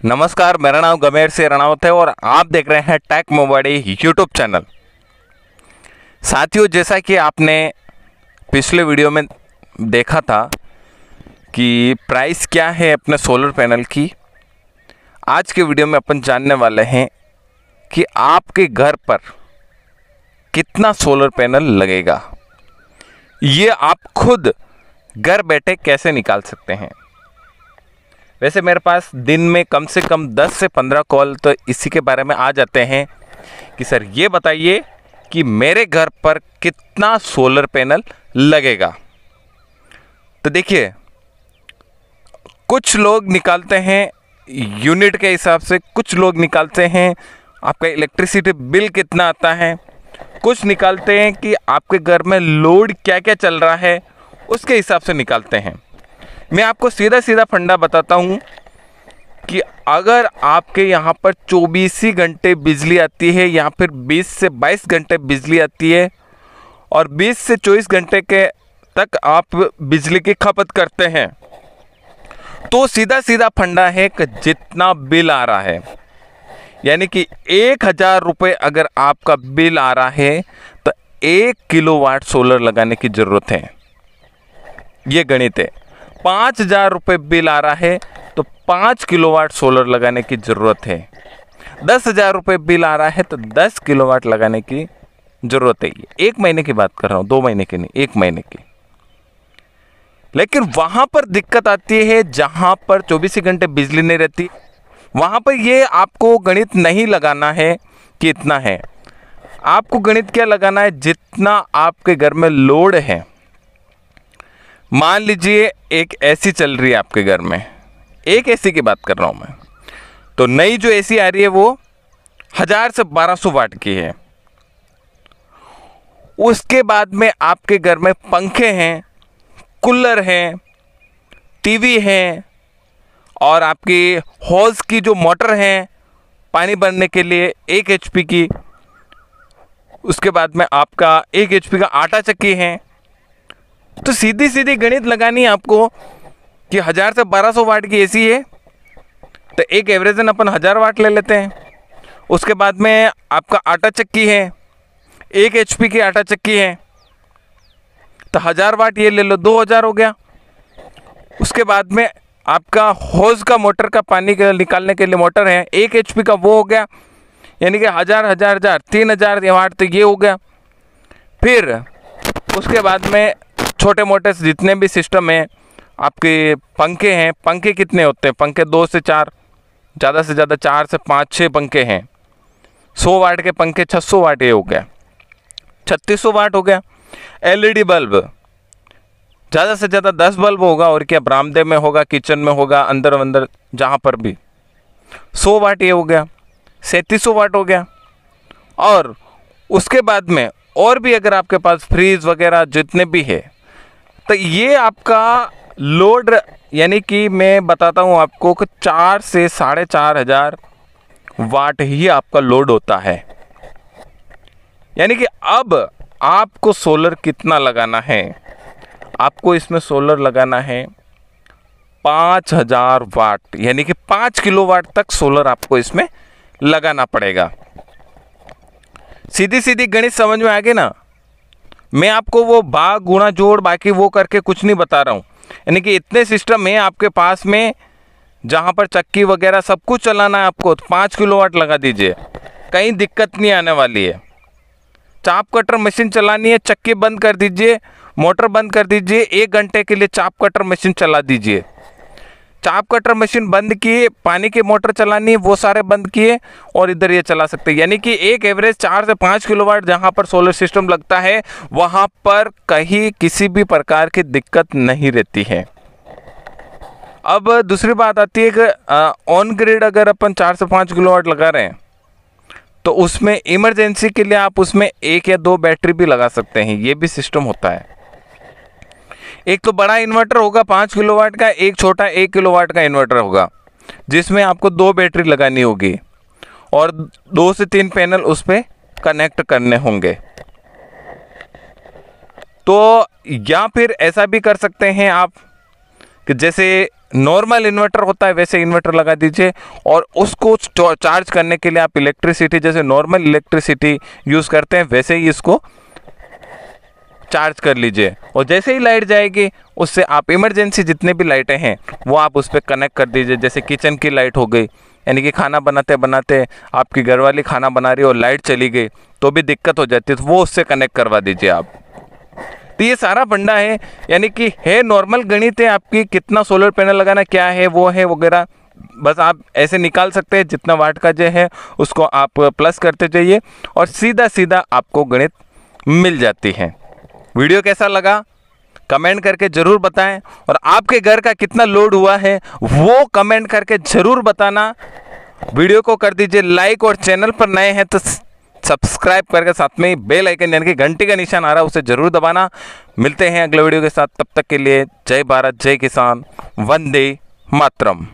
नमस्कार, मेरा नाम गमेर से रणावत है और आप देख रहे हैं टैक मोबाइल यूट्यूब चैनल साथियों, जैसा कि आपने पिछले वीडियो में देखा था कि प्राइस क्या है अपने सोलर पैनल की, आज के वीडियो में अपन जानने वाले हैं कि आपके घर पर कितना सोलर पैनल लगेगा। ये आप खुद घर बैठे कैसे निकाल सकते हैं? वैसे मेरे पास दिन में कम से कम 10 से 15 कॉल तो इसी के बारे में आ जाते हैं कि सर ये बताइए कि मेरे घर पर कितना सोलर पैनल लगेगा। तो देखिए, कुछ लोग निकालते हैं, यूनिट के हिसाब से कुछ लोग निकालते हैं, आपका इलेक्ट्रिसिटी बिल कितना आता है, कुछ निकालते हैं कि आपके घर में लोड क्या क्या चल रहा है, उसके हिसाब से निकालते हैं। मैं आपको सीधा सीधा फंडा बताता हूँ कि अगर आपके यहाँ पर 24 ही घंटे बिजली आती है, या फिर 20 से 22 घंटे बिजली आती है, और 20 से 24 घंटे के तक आप बिजली की खपत करते हैं तो सीधा सीधा फंडा है कि जितना बिल आ रहा है। यानी कि एक हज़ार रुपये अगर आपका बिल आ रहा है तो एक किलो वाट सोलर लगाने की ज़रूरत है। ये गणित है। पाँच हज़ार रुपये बिल आ रहा है तो पाँच किलोवाट सोलर लगाने की ज़रूरत है। दस हज़ार रुपये बिल आ रहा है तो दस किलोवाट लगाने की ज़रूरत है। एक महीने की बात कर रहा हूँ, दो महीने की नहीं, एक महीने की। लेकिन वहाँ पर दिक्कत आती है, जहाँ पर चौबीस घंटे बिजली नहीं रहती, वहाँ पर ये आपको गणित नहीं लगाना है कि इतना है। आपको गणित क्या लगाना है? जितना आपके घर में लोड है मान लीजिए एक एसी चल रही है आपके घर में। एक एसी की बात कर रहा हूँ मैं। तो नई जो एसी आ रही है वो हज़ार से बारह सौ वाट की है। उसके बाद में आपके घर में पंखे हैं, कूलर हैं टीवी हैं और आपकी हॉल्स की जो मोटर हैं, पानी भरने के लिए एक एच की, उसके बाद में आपका एक एच का आटा चक्की है। तो सीधी सीधी गणित लगानी आपको कि हज़ार से बारह सौ वाट की एसी है। तो एक एवरेजन अपन हज़ार वाट ले लेते हैं। उसके बाद में आपका आटा चक्की है। एक एचपी की आटा चक्की है। तो हज़ार वाट ये ले लो, दो हज़ार हो गया। उसके बाद में आपका होज का मोटर का पानी के निकालने के लिए मोटर है। एक एचपी का वो हो गया। यानी कि हज़ार हज़ार हज़ार, तीन हज़ार वाट तो ये हो गया। फिर उसके बाद में छोटे मोटे जितने भी सिस्टम हैं, आपके पंखे हैं, पंखे कितने होते हैं? पंखे दो से चार, ज़्यादा से ज़्यादा चार से पाँच छः पंखे हैं। सौ वाट के पंखे छः सौ वाट ये हो गया। छत्तीस सौ वाट हो गया। एलईडी बल्ब ज़्यादा से ज़्यादा दस बल्ब होगा और क्या बरामदे में होगा किचन में होगा, अंदर अंदर जहाँ पर भी। सौ वाट ये हो गया। सैंतीस सौ वाट हो गया। और उसके बाद में और भी अगर आपके पास फ्रीज वगैरह जितने भी है तो ये आपका लोड यानी कि मैं बताता हूँ आपको कि चार से साढ़े चार हज़ार वाट ही आपका लोड होता है। यानी कि अब आपको सोलर कितना लगाना है? आपको इसमें सोलर लगाना है पाँच हज़ार वाट यानी कि पाँच किलो वाट तक सोलर आपको इसमें लगाना पड़ेगा। सीधी सीधी गणित समझ में आ गई ना? मैं आपको वो भाग गुणा, जोड़, बाकी वो करके कुछ नहीं बता रहा हूँ। यानी कि इतने सिस्टम है आपके पास में, जहाँ पर चक्की वगैरह सब कुछ चलाना है आपको तो पाँच किलो वाट लगा दीजिए। कहीं दिक्कत नहीं आने वाली है। चाप कटर मशीन चलानी है, चक्की बंद कर दीजिए, मोटर बंद कर दीजिए, एक घंटे के लिए चाप कटर मशीन चला दीजिए। चाप कटर मशीन बंद किए, पानी की मोटर चलानी, वो सारे बंद किए और इधर ये चला सकते हैं। यानी कि एक एवरेज चार से पाँच किलोवाट जहाँ पर सोलर सिस्टम लगता है, वहाँ पर कहीं किसी भी प्रकार की दिक्कत नहीं रहती है। अब दूसरी बात आती है कि ऑन ग्रिड अगर अपन चार से पाँच किलोवाट लगा रहे हैं तो उसमें इमरजेंसी के लिए आप उसमें एक या दो बैटरी भी लगा सकते हैं। ये भी सिस्टम होता है। एक तो बड़ा इन्वर्टर होगा, पाँच किलो का, एक छोटा एक किलो का इन्वर्टर होगा, जिसमें आपको दो बैटरी लगानी होगी और दो से तीन पैनल उस पर कनेक्ट करने होंगे। तो या फिर ऐसा भी कर सकते हैं आप कि जैसे नॉर्मल इन्वर्टर होता है, वैसे इन्वर्टर लगा दीजिए और उसको चार्ज करने के लिए आप इलेक्ट्रिसिटी जैसे नॉर्मल इलेक्ट्रिसिटी यूज़ करते हैं, वैसे ही इसको चार्ज कर लीजिए और जैसे ही लाइट जाएगी, उससे आप इमरजेंसी जितने भी लाइटें हैं, वो आप उस पर कनेक्ट कर दीजिए। जैसे किचन की लाइट हो गई, यानी कि खाना बनाते बनाते आपकी घरवाली खाना बना रही है और लाइट चली गई तो भी दिक्कत हो जाती है तो वो उससे कनेक्ट करवा दीजिए आप। तो ये सारा फंडा है, यानी कि है नॉर्मल गणित है आपकी, कितना सोलर पैनल लगाना, क्या है, वो है वगैरह, बस आप ऐसे निकाल सकते हैं, जितना वाट का जो है, उसको आप प्लस करते जाइए और सीधा सीधा आपको गणित मिल जाती है। वीडियो कैसा लगा? कमेंट करके ज़रूर बताएँ। और आपके घर का कितना लोड हुआ है, वो कमेंट करके ज़रूर बताना। वीडियो को कर दीजिए लाइक और चैनल पर नए हैं तो सब्सक्राइब करके साथ में बेल आइकन यानी कि घंटी का निशान आ रहा है, उसे ज़रूर दबाना। मिलते हैं अगले वीडियो के साथ, तब तक के लिए जय भारत, जय किसान, वंदे मातरम।